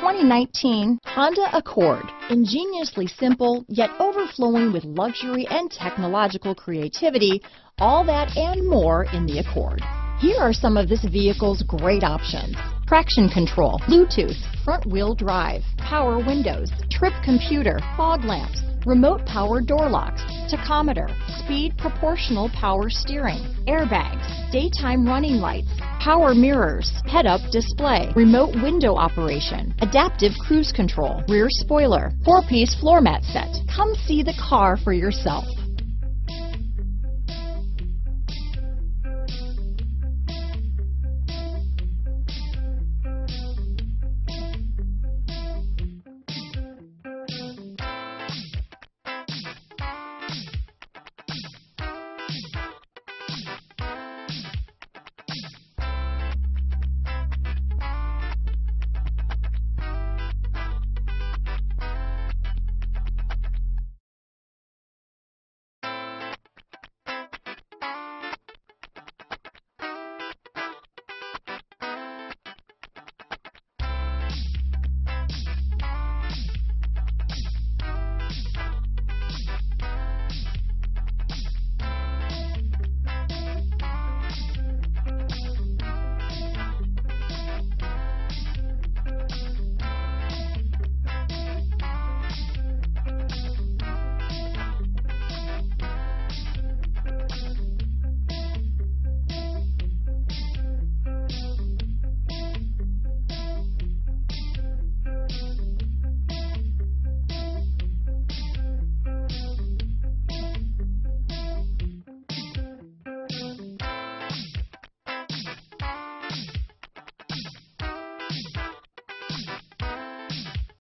2019 Honda Accord. Ingeniously simple, yet overflowing with luxury and technological creativity, all that and more in the Accord. Here are some of this vehicle's great options. Traction control, Bluetooth, front wheel drive, power windows, trip computer, fog lamps, remote power door locks, tachometer, speed proportional power steering, airbags, daytime running lights, power mirrors, head-up display, remote window operation, adaptive cruise control, rear spoiler, four-piece floor mat set. Come see the car for yourself.